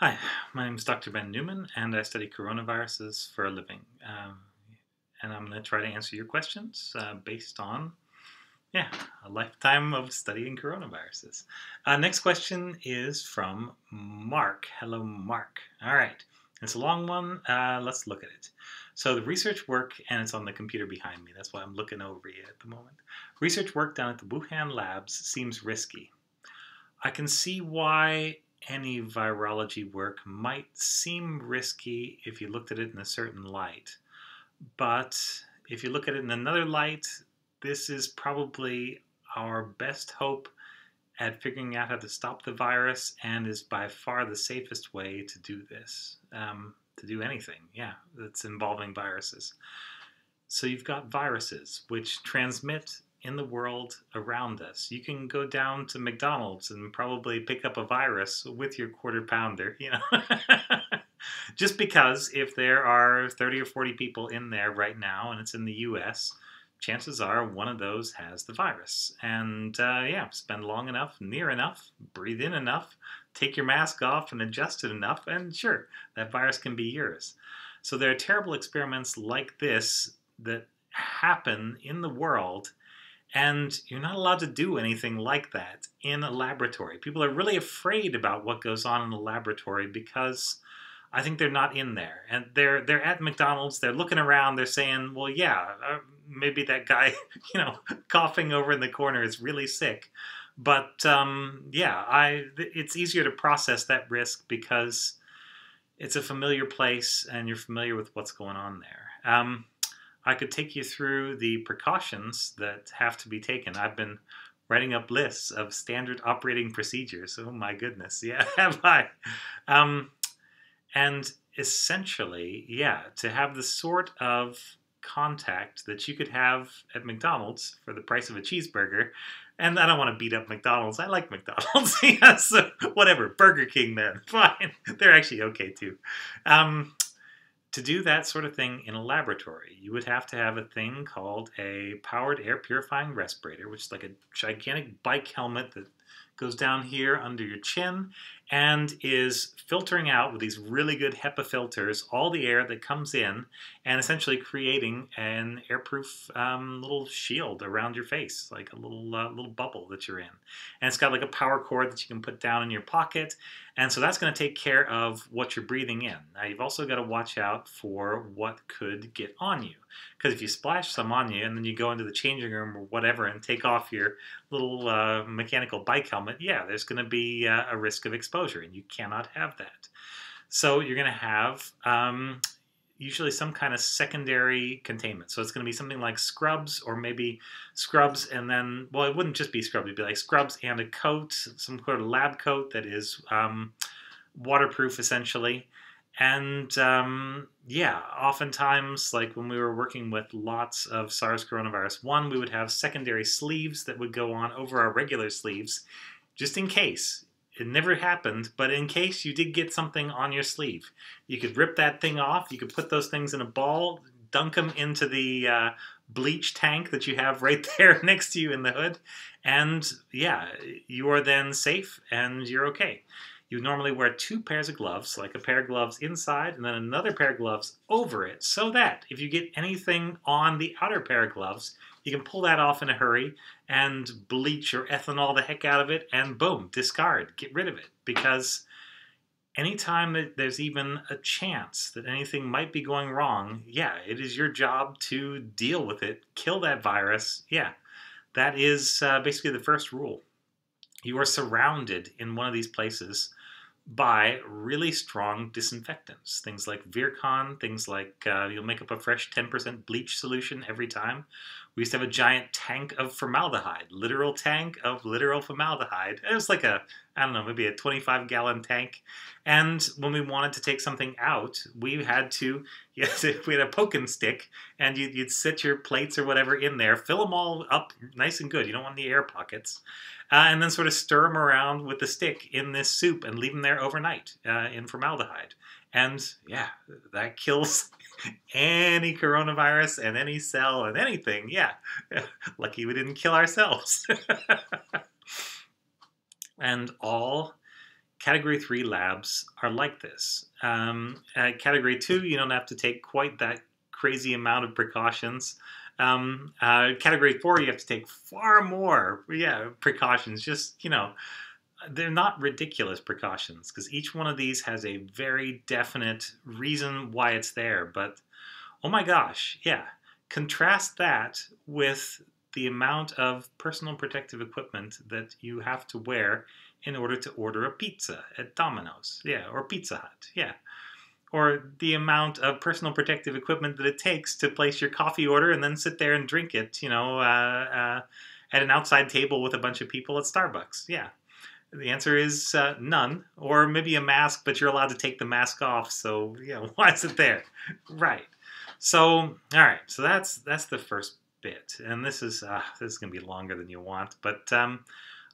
Hi, my name is Dr. Ben Newman, and I study coronaviruses for a living. Um, and I'm going to try to answer your questions uh, based on, yeah, a lifetime of studying coronaviruses. Uh, next question is from Mark. Hello, Mark. All right, it's a long one. Uh, let's look at it. So the research work, and it's on the computer behind me. That's why I'm looking over you at the moment. Research work down at the Wuhan labs seems risky. I can see why any virology work might seem risky if you looked at it in a certain light. But if you look at it in another light, this is probably our best hope at figuring out how to stop the virus and is by far the safest way to do this, um, to do anything, yeah, that's involving viruses. So you've got viruses which transmit in the world around us. You can go down to McDonald's and probably pick up a virus with your quarter pounder, you know. Just because if there are 30 or 40 people in there right now and it's in the US, chances are one of those has the virus. And uh, yeah, spend long enough, near enough, breathe in enough, take your mask off and adjust it enough, and sure, that virus can be yours. So there are terrible experiments like this that happen in the world and you're not allowed to do anything like that in a laboratory. People are really afraid about what goes on in a laboratory because I think they're not in there. And they're they're at McDonald's, they're looking around, they're saying, "Well, yeah, uh, maybe that guy, you know, coughing over in the corner is really sick." But um, yeah, I it's easier to process that risk because it's a familiar place and you're familiar with what's going on there. Um, I could take you through the precautions that have to be taken. I've been writing up lists of standard operating procedures. Oh my goodness, yeah, have I? Um, and essentially, yeah, to have the sort of contact that you could have at McDonald's for the price of a cheeseburger. And I don't want to beat up McDonald's. I like McDonald's. yeah, so whatever. Burger King, then. Fine. They're actually okay too. Um, to do that sort of thing in a laboratory, you would have to have a thing called a powered air purifying respirator, which is like a gigantic bike helmet that goes down here under your chin and is filtering out with these really good HEPA filters all the air that comes in and essentially creating an airproof um, little shield around your face, like a little uh, little bubble that you're in. And it's got like a power cord that you can put down in your pocket. And so that's going to take care of what you're breathing in. Now you've also got to watch out for what could get on you. Because if you splash some on you and then you go into the changing room or whatever and take off your little uh, mechanical bike helmet, yeah, there's going to be uh, a risk of exposure exposure, and you cannot have that. So you're going to have um, usually some kind of secondary containment. So it's going to be something like scrubs or maybe scrubs and then, well, it wouldn't just be scrubs. It'd be like scrubs and a coat, some sort of lab coat that is um, waterproof essentially. And um, yeah, oftentimes, like when we were working with lots of SARS coronavirus 1, we would have secondary sleeves that would go on over our regular sleeves just in case it never happened, but in case you did get something on your sleeve, you could rip that thing off. You could put those things in a ball, dunk them into the uh, bleach tank that you have right there next to you in the hood, and yeah, you are then safe and you're okay. You normally wear two pairs of gloves, like a pair of gloves inside and then another pair of gloves over it, so that if you get anything on the outer pair of gloves, you can pull that off in a hurry and bleach or ethanol the heck out of it and boom, discard, get rid of it. Because anytime that there's even a chance that anything might be going wrong, yeah, it is your job to deal with it, kill that virus. Yeah, that is uh, basically the first rule. You are surrounded in one of these places by really strong disinfectants. Things like Virkon, things like uh, you'll make up a fresh 10% bleach solution every time. We used to have a giant tank of formaldehyde, literal tank of literal formaldehyde. It was like a, I don't know, maybe a 25 gallon tank. And when we wanted to take something out, we had to, yes, we had a poking stick, and you'd, you'd sit your plates or whatever in there, fill them all up nice and good. You don't want any air pockets uh, and then sort of stir them around with the stick in this soup and leave them there overnight uh, in formaldehyde. And yeah, that kills any coronavirus and any cell and anything. Yeah, lucky we didn't kill ourselves. and all category three labs are like this. Um, at category two, you don't have to take quite that crazy amount of precautions. Um, uh, category four, you have to take far more, yeah, precautions. Just you know, they're not ridiculous precautions because each one of these has a very definite reason why it's there. But oh my gosh, yeah, contrast that with the amount of personal protective equipment that you have to wear in order to order a pizza at Domino's, yeah, or Pizza Hut, yeah. Or the amount of personal protective equipment that it takes to place your coffee order and then sit there and drink it, you know, uh, uh, at an outside table with a bunch of people at Starbucks, yeah. The answer is uh, none, or maybe a mask, but you're allowed to take the mask off. So, yeah, why is it there? Right. So, all right. So that's that's the first bit, and this is uh, this is going to be longer than you want, but um,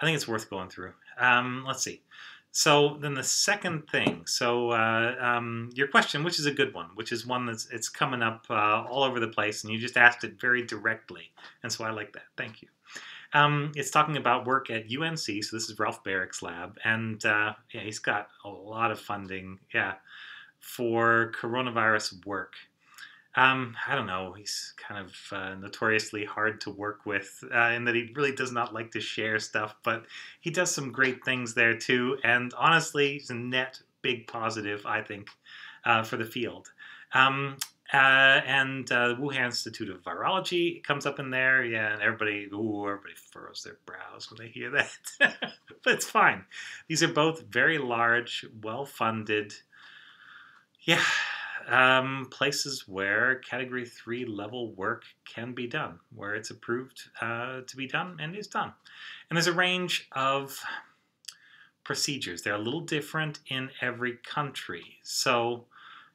I think it's worth going through. Um, let's see. So then the second thing. So uh, um, your question, which is a good one, which is one that's it's coming up uh, all over the place, and you just asked it very directly, and so I like that. Thank you. Um, it's talking about work at UNC. So this is Ralph Barrick's lab, and uh, yeah, he's got a lot of funding. Yeah, for coronavirus work. Um, I don't know. He's kind of uh, notoriously hard to work with uh, in that he really does not like to share stuff, but he does some great things there too. And honestly, he's a net big positive, I think, uh, for the field. Um, uh, and uh, Wuhan Institute of Virology comes up in there. Yeah, and everybody, ooh, everybody furrows their brows when they hear that. but it's fine. These are both very large, well-funded, yeah, um, places where Category 3 level work can be done, where it's approved uh, to be done and is done. And there's a range of procedures. They're a little different in every country. So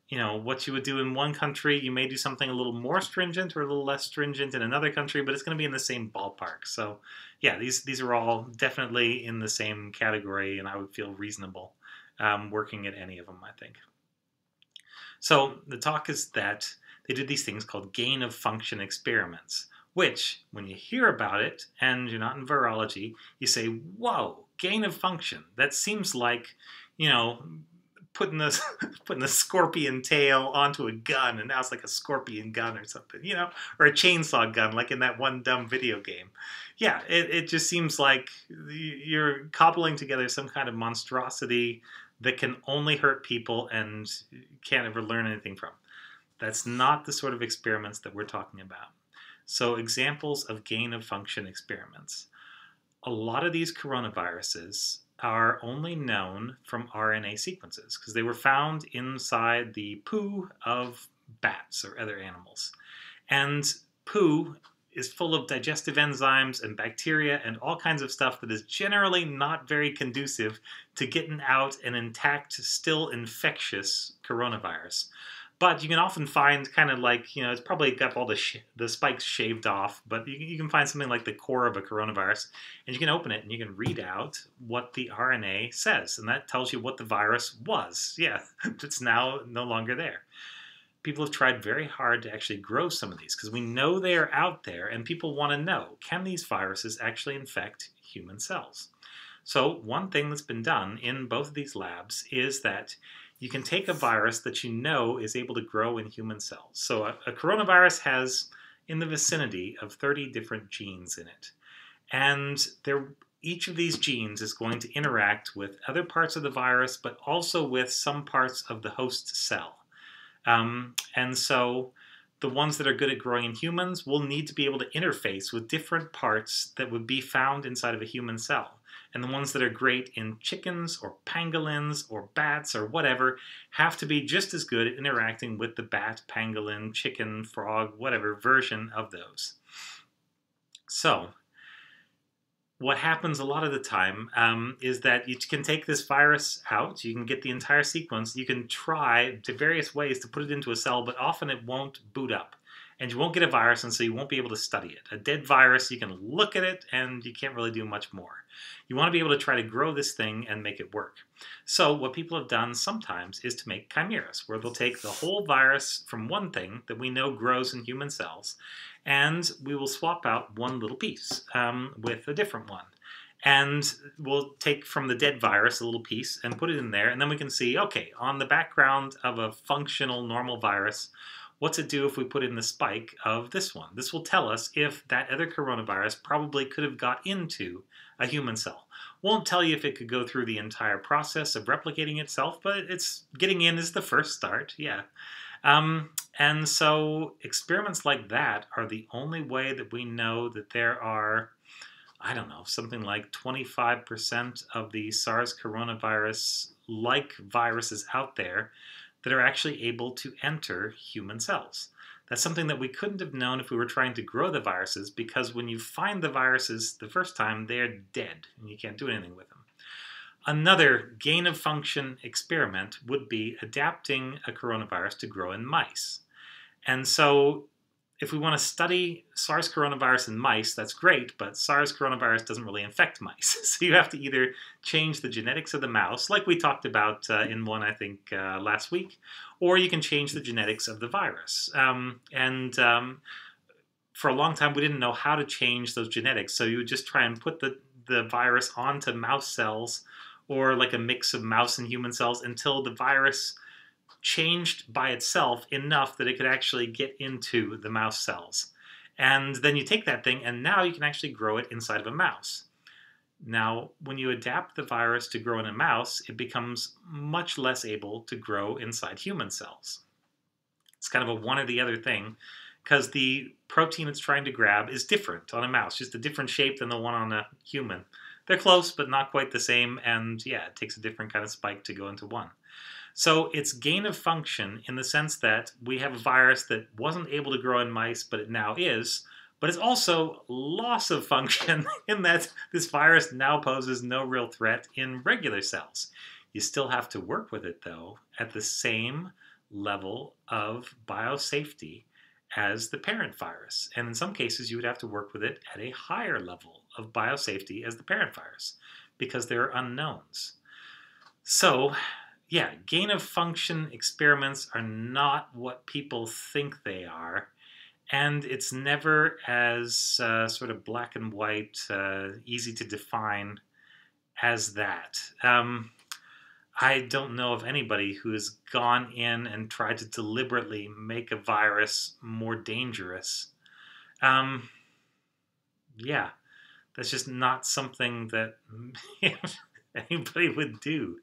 you know, what you would do in one country, you may do something a little more stringent or a little less stringent in another country, but it's going to be in the same ballpark. So, yeah, these these are all definitely in the same category, and I would feel reasonable um, working at any of them. I think. So the talk is that they did these things called gain of function experiments, which, when you hear about it and you're not in virology, you say, "Whoa, gain of function! That seems like." You know, putting the putting the scorpion tail onto a gun, and now it's like a scorpion gun or something, you know, or a chainsaw gun, like in that one dumb video game. Yeah, it, it just seems like you're cobbling together some kind of monstrosity that can only hurt people and can't ever learn anything from. That's not the sort of experiments that we're talking about. So, examples of gain of function experiments. A lot of these coronaviruses are only known from RNA sequences because they were found inside the poo of bats or other animals. And poo is full of digestive enzymes and bacteria and all kinds of stuff that is generally not very conducive to getting out an intact, still infectious coronavirus. But you can often find kind of like, you know, it's probably got all the, the spikes shaved off, but you, you can find something like the core of a coronavirus, and you can open it and you can read out what the RNA says, and that tells you what the virus was. Yeah, it's now no longer there. People have tried very hard to actually grow some of these because we know they are out there, and people want to know can these viruses actually infect human cells? So, one thing that's been done in both of these labs is that you can take a virus that you know is able to grow in human cells. So a, a coronavirus has in the vicinity of 30 different genes in it. And each of these genes is going to interact with other parts of the virus, but also with some parts of the host cell. Um, and so the ones that are good at growing in humans will need to be able to interface with different parts that would be found inside of a human cell and the ones that are great in chickens or pangolins or bats or whatever have to be just as good at interacting with the bat, pangolin, chicken, frog, whatever version of those. So, what happens a lot of the time um, is that you can take this virus out, you can get the entire sequence, you can try to various ways to put it into a cell, but often it won't boot up and you won't get a virus, and so you won't be able to study it. A dead virus, you can look at it, and you can't really do much more. You want to be able to try to grow this thing and make it work. So what people have done sometimes is to make chimeras, where they'll take the whole virus from one thing that we know grows in human cells, and we will swap out one little piece um, with a different one. and we'll take from the dead virus a little piece and put it in there, and then we can see, okay, on the background of a functional normal virus, what's it do if we put in the spike of this one? This will tell us if that other coronavirus probably could have got into a human cell. Won't tell you if it could go through the entire process of replicating itself, but it's getting in is the first start, yeah. Um, and so experiments like that are the only way that we know that there are I don't know, something like 25% of the SARS coronavirus like viruses out there that are actually able to enter human cells. That's something that we couldn't have known if we were trying to grow the viruses because when you find the viruses the first time, they're dead and you can't do anything with them. Another gain of function experiment would be adapting a coronavirus to grow in mice. And so if we want to study SARS coronavirus in mice, that's great, but SARS coronavirus doesn't really infect mice. so you have to either change the genetics of the mouse, like we talked about uh, in one, I think, uh, last week, or you can change the genetics of the virus. Um, and um, for a long time, we didn't know how to change those genetics, so you would just try and put the, the virus onto mouse cells or like a mix of mouse and human cells until the virus changed by itself enough that it could actually get into the mouse cells. And then you take that thing, and now you can actually grow it inside of a mouse. Now, when you adapt the virus to grow in a mouse, it becomes much less able to grow inside human cells. It's kind of a one or the other thing because the protein it's trying to grab is different on a mouse, just a different shape than the one on a human. They're close, but not quite the same, and yeah, it takes a different kind of spike to go into one. So it's gain of function in the sense that we have a virus that wasn't able to grow in mice, but it now is. But it's also loss of function in that this virus now poses no real threat in regular cells. You still have to work with it, though, at the same level of biosafety as the parent virus. And in some cases, you would have to work with it at a higher level of biosafety as the parent virus because there are unknowns. So yeah, gain of function experiments are not what people think they are. And it's never as uh, sort of black and white, uh, easy to define as that. Um, I don't know of anybody who has gone in and tried to deliberately make a virus more dangerous. Um, yeah, that's just not something that anybody would do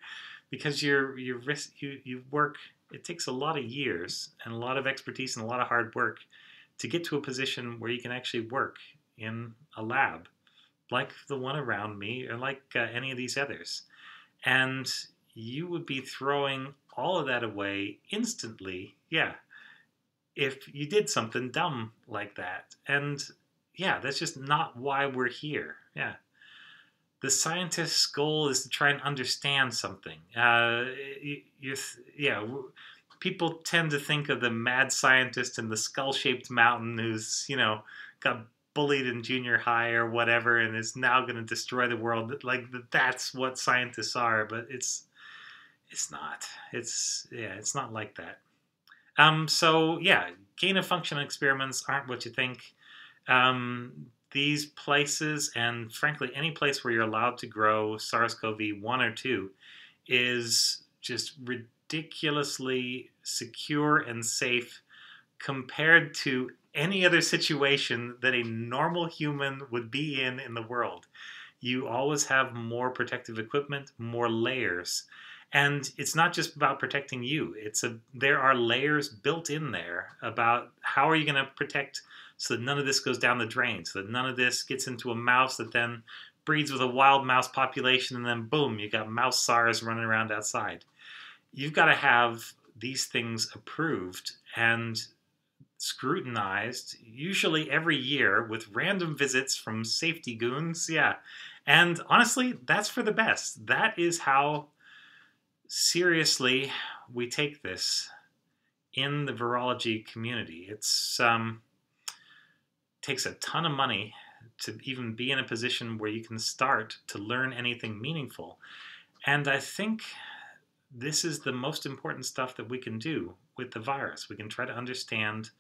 because you're you risk you you work. It takes a lot of years and a lot of expertise and a lot of hard work to get to a position where you can actually work in a lab, like the one around me, or like uh, any of these others, and you would be throwing all of that away instantly. Yeah, if you did something dumb like that, and yeah, that's just not why we're here. Yeah the scientist's goal is to try and understand something. Uh, you, yeah, people tend to think of the mad scientist in the skull-shaped mountain who's you know got bullied in junior high or whatever and is now going to destroy the world. Like that's what scientists are, but it's it's not. It's yeah, it's not like that. Um, so yeah, gain of function experiments aren't what you think. Um, these places, and frankly, any place where you're allowed to grow SARS CoV 1 or 2, is just ridiculously secure and safe compared to any other situation that a normal human would be in in the world. You always have more protective equipment, more layers. And it's not just about protecting you. It's a there are layers built in there about how are you going to protect so that none of this goes down the drain, so that none of this gets into a mouse that then breeds with a wild mouse population, and then boom, you got mouse SARS running around outside. You've got to have these things approved and scrutinized, usually every year, with random visits from safety goons. Yeah. And honestly, that's for the best. That is how seriously we take this in the virology community. It's um, takes a ton of money to even be in a position where you can start to learn anything meaningful. And I think this is the most important stuff that we can do with the virus. We can try to understand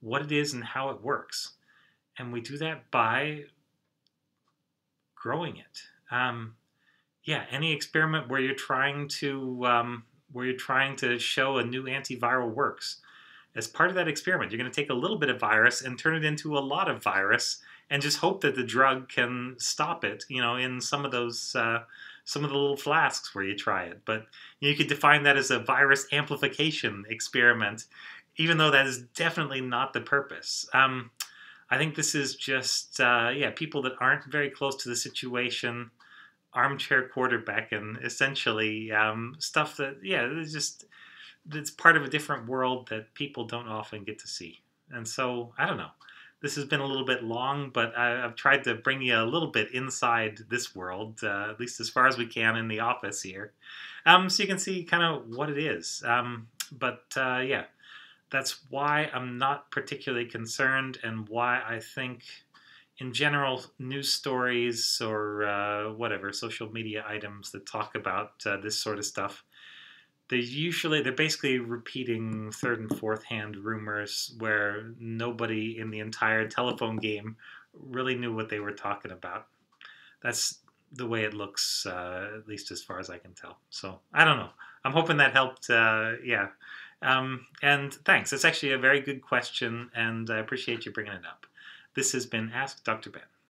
what it is and how it works. And we do that by growing it Um, yeah, any experiment where you're trying to um, where you're trying to show a new antiviral works. As part of that experiment, you're going to take a little bit of virus and turn it into a lot of virus, and just hope that the drug can stop it. You know, in some of those uh, some of the little flasks where you try it. But you could define that as a virus amplification experiment, even though that is definitely not the purpose. Um, I think this is just uh, yeah people that aren't very close to the situation, armchair quarterback, and essentially um, stuff that yeah just it's part of a different world that people don't often get to see. And so I don't know. This has been a little bit long, but I, have tried to bring you a little bit inside this world, uh, at least as far as we can in the office here, um, so you can see kind of what it is. Um, but uh, yeah, that's why I'm not particularly concerned and why I think, in general, news stories or uh, whatever, social media items that talk about uh, this sort of stuff, they usually, they're basically repeating third and fourth hand rumors where nobody in the entire telephone game really knew what they were talking about. That's the way it looks, uh, at least as far as I can tell. So I don't know. I'm hoping that helped. Uh, yeah. Um, and thanks. It's actually a very good question, and I appreciate you bringing it up. This has been Ask Dr. Ben.